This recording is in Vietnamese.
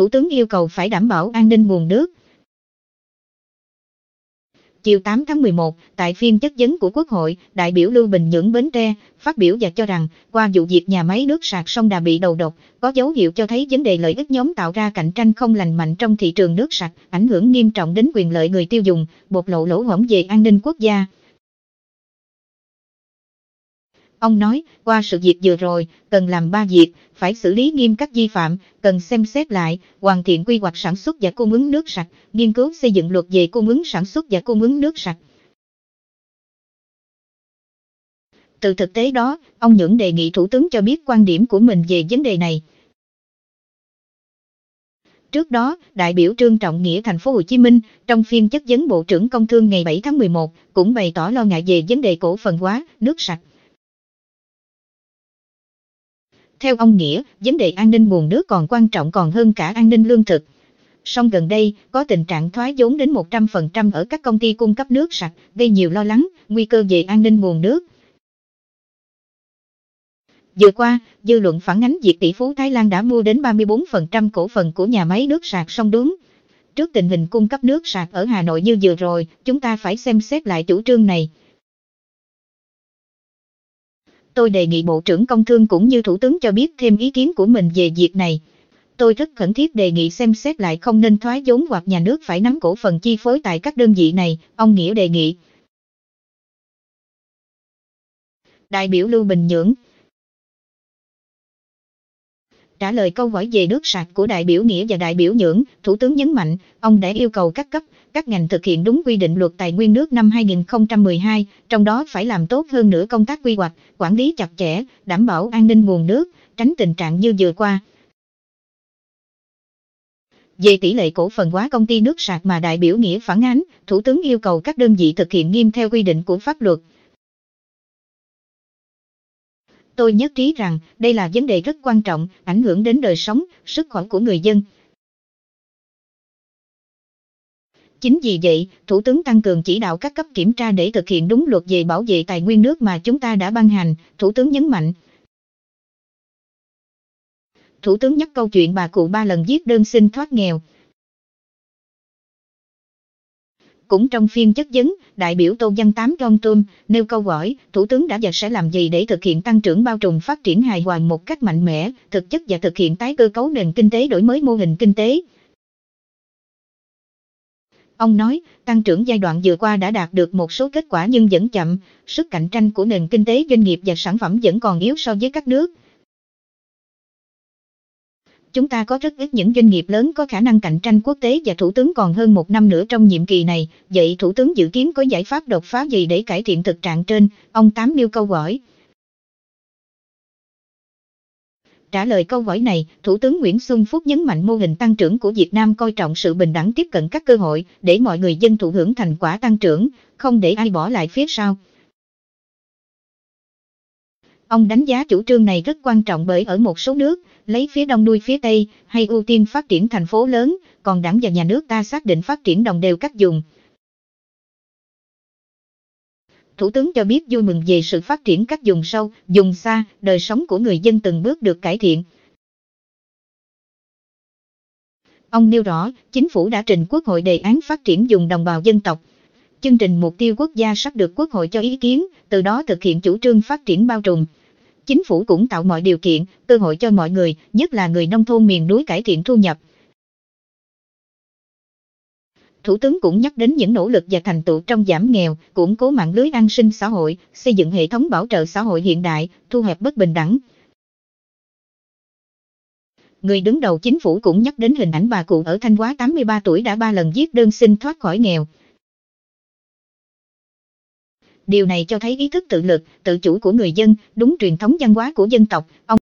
Thủ tướng yêu cầu phải đảm bảo an ninh nguồn nước. Chiều 8 tháng 11, tại phiên chất vấn của Quốc hội, đại biểu Lưu Bình Nhưỡng Bến Tre phát biểu và cho rằng, qua vụ việc nhà máy nước sạch sông Đà bị đầu độc, có dấu hiệu cho thấy vấn đề lợi ích nhóm tạo ra cạnh tranh không lành mạnh trong thị trường nước sạch, ảnh hưởng nghiêm trọng đến quyền lợi người tiêu dùng, bộc lộ lỗ hổng về an ninh quốc gia. Ông nói, qua sự việc vừa rồi, cần làm ba việc, phải xử lý nghiêm các vi phạm, cần xem xét lại, hoàn thiện quy hoạch sản xuất và cung ứng nước sạch, nghiên cứu xây dựng luật về cung ứng sản xuất và cung ứng nước sạch. Từ thực tế đó, ông Nhưỡng đề nghị Thủ tướng cho biết quan điểm của mình về vấn đề này. Trước đó, đại biểu Trương Trọng Nghĩa thành phố Hồ Chí Minh trong phiên chất vấn Bộ trưởng Công Thương ngày 7 tháng 11 cũng bày tỏ lo ngại về vấn đề cổ phần hóa nước sạch. Theo ông Nghĩa, vấn đề an ninh nguồn nước còn quan trọng còn hơn cả an ninh lương thực. Song gần đây, có tình trạng thoái vốn đến 100% ở các công ty cung cấp nước sạch, gây nhiều lo lắng, nguy cơ về an ninh nguồn nước. Vừa qua, dư luận phản ánh việc tỷ phú Thái Lan đã mua đến 34% cổ phần của nhà máy nước sạch sông Đuống. Trước tình hình cung cấp nước sạch ở Hà Nội như vừa rồi, chúng ta phải xem xét lại chủ trương này tôi đề nghị Bộ trưởng Công Thương cũng như Thủ tướng cho biết thêm ý kiến của mình về việc này. Tôi rất khẩn thiết đề nghị xem xét lại không nên thoái vốn hoặc nhà nước phải nắm cổ phần chi phối tại các đơn vị này, ông Nghĩa đề nghị. Đại biểu Lưu Bình Nhưỡng Trả lời câu hỏi về nước sạch của đại biểu Nghĩa và đại biểu Nhưỡng, Thủ tướng nhấn mạnh, ông đã yêu cầu các cấp, các ngành thực hiện đúng quy định luật tài nguyên nước năm 2012, trong đó phải làm tốt hơn nữa công tác quy hoạch, quản lý chặt chẽ, đảm bảo an ninh nguồn nước, tránh tình trạng như vừa qua. Về tỷ lệ cổ phần hóa công ty nước sạch mà đại biểu Nghĩa phản ánh, Thủ tướng yêu cầu các đơn vị thực hiện nghiêm theo quy định của pháp luật. Tôi nhất trí rằng đây là vấn đề rất quan trọng, ảnh hưởng đến đời sống, sức khỏe của người dân. Chính vì vậy, Thủ tướng tăng cường chỉ đạo các cấp kiểm tra để thực hiện đúng luật về bảo vệ tài nguyên nước mà chúng ta đã ban hành, Thủ tướng nhấn mạnh. Thủ tướng nhắc câu chuyện bà cụ ba lần viết đơn xin thoát nghèo. Cũng trong phiên chất vấn, đại biểu Tô Văn Tám Con Tum nêu câu hỏi, Thủ tướng đã và sẽ làm gì để thực hiện tăng trưởng bao trùm phát triển hài hòa một cách mạnh mẽ, thực chất và thực hiện tái cơ cấu nền kinh tế đổi mới mô hình kinh tế. Ông nói, tăng trưởng giai đoạn vừa qua đã đạt được một số kết quả nhưng vẫn chậm, sức cạnh tranh của nền kinh tế doanh nghiệp và sản phẩm vẫn còn yếu so với các nước. Chúng ta có rất ít những doanh nghiệp lớn có khả năng cạnh tranh quốc tế và Thủ tướng còn hơn một năm nữa trong nhiệm kỳ này, vậy Thủ tướng dự kiến có giải pháp đột phá gì để cải thiện thực trạng trên, ông Tám nêu câu hỏi. Trả lời câu hỏi này, Thủ tướng Nguyễn Xuân Phúc nhấn mạnh mô hình tăng trưởng của Việt Nam coi trọng sự bình đẳng tiếp cận các cơ hội để mọi người dân thụ hưởng thành quả tăng trưởng, không để ai bỏ lại phía sau. Ông đánh giá chủ trương này rất quan trọng bởi ở một số nước, lấy phía đông nuôi phía tây, hay ưu tiên phát triển thành phố lớn, còn đảng và nhà nước ta xác định phát triển đồng đều các vùng. Thủ tướng cho biết vui mừng về sự phát triển các vùng sâu, vùng xa, đời sống của người dân từng bước được cải thiện. Ông nêu rõ, chính phủ đã trình Quốc hội đề án phát triển vùng đồng bào dân tộc. Chương trình mục tiêu quốc gia sắp được Quốc hội cho ý kiến, từ đó thực hiện chủ trương phát triển bao trùm. Chính phủ cũng tạo mọi điều kiện, cơ hội cho mọi người, nhất là người nông thôn miền núi cải thiện thu nhập, Thủ tướng cũng nhắc đến những nỗ lực và thành tựu trong giảm nghèo, củng cố mạng lưới an sinh xã hội, xây dựng hệ thống bảo trợ xã hội hiện đại, thu hẹp bất bình đẳng. Người đứng đầu chính phủ cũng nhắc đến hình ảnh bà cụ ở Thanh Hóa 83 tuổi đã ba lần viết đơn xin thoát khỏi nghèo. Điều này cho thấy ý thức tự lực, tự chủ của người dân, đúng truyền thống văn hóa của dân tộc. Ông